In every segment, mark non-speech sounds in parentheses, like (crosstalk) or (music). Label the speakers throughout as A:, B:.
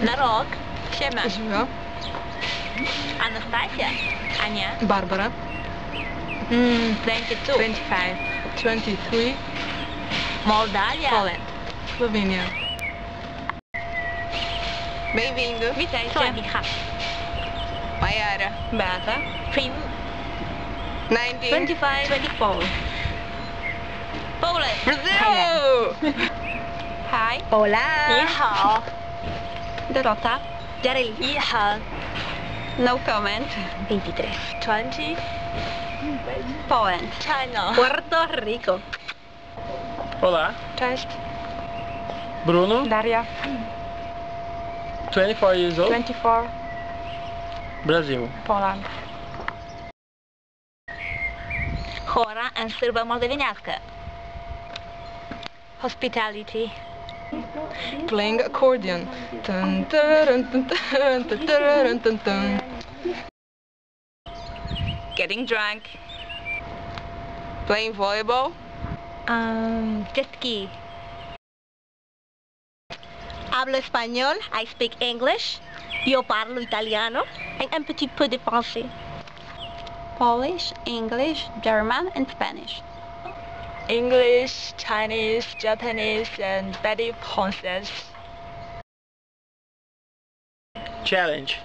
A: Нарок. Siema.
B: Ziemia.
A: Anastasia. Ania.
B: Barbara.
A: Mm, 22.
B: 25. 23.
A: Moldávia.
B: Poland. Slovenia. Bem-vindo.
A: Witajcie. Sławicha.
B: Majara.
A: Beata. Prim.
B: 19.
A: 25. 24. Poland.
B: Brasil,
A: Hi.
C: Hola.
A: 你好。
C: Dorota. Daryl.
A: 你好。
C: No comment.
A: 23. 20.
C: Poland.
A: China.
C: Puerto Rico.
D: Olá,
B: Cześć.
D: Bruno,
B: Daria.
D: 24 years old,
B: 24.
D: Brasil.
B: Poland.
A: Chora and Sylwa Moldowieniawska. Hospitality.
B: Playing accordion.
C: Getting drunk.
B: Playing volleyball.
A: Um, jet ski.
C: Hablo español. I speak English. Yo parlo italiano. And un petit peu de français. Polish, English, German, and Spanish.
A: English, Chinese, Japanese, and Betty Princess.
D: Challenge.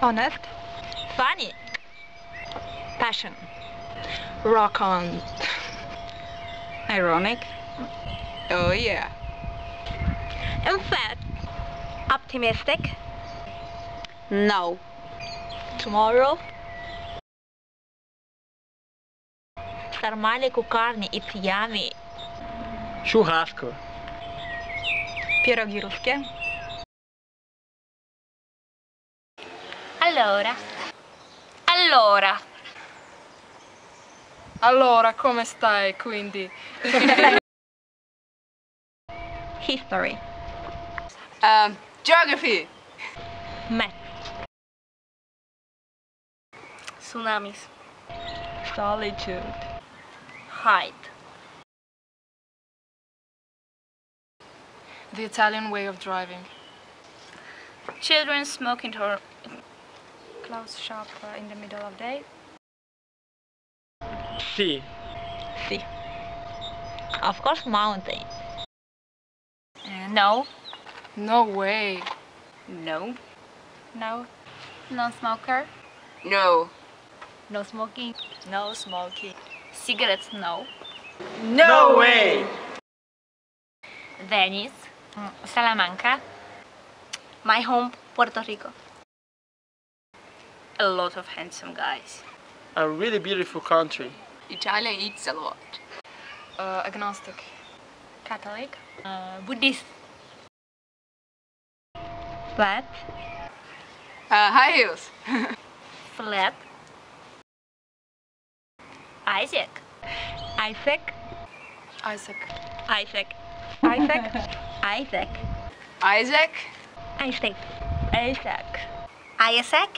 B: Honest.
A: Funny. Passion.
B: Rock on.
C: Ironic.
B: Oh yeah.
A: And fat.
C: Optimistic. No.
A: Tomorrow. Sarmale kukarni it's yummy.
D: Churrasco.
B: Pierogi ruskie.
A: Allora. Allora.
B: Allora, come stai quindi? (laughs)
C: History.
B: Um, geography.
A: Math.
C: Tsunamis.
B: Solitude.
C: Height.
B: The Italian way of driving.
E: Children smoking or close shop uh, in the middle of day.
D: Sea.
A: See. Of course, mountain.
E: Uh, no,
B: No way.
C: No.
E: no, non-smoker.
B: No.
E: No smoking.
A: No smoking.
E: Cigarettes, no.
D: No way!
E: Venice. Mm, Salamanca.
C: My home, Puerto Rico.
E: A lot of handsome guys.
D: A really beautiful country.
B: Italia eats a lot. Uh, agnostic.
E: Catholic. Uh, Buddhist.
C: Flat.
B: Uh, high heels. (laughs)
E: Flat. AIESEC.
A: AIESEC.
B: AIESEC.
A: AIESEC.
C: AIESEC. (laughs) AIESEC.
B: AIESEC.
C: AIESEC.
A: AIESEC.
C: AIESEC.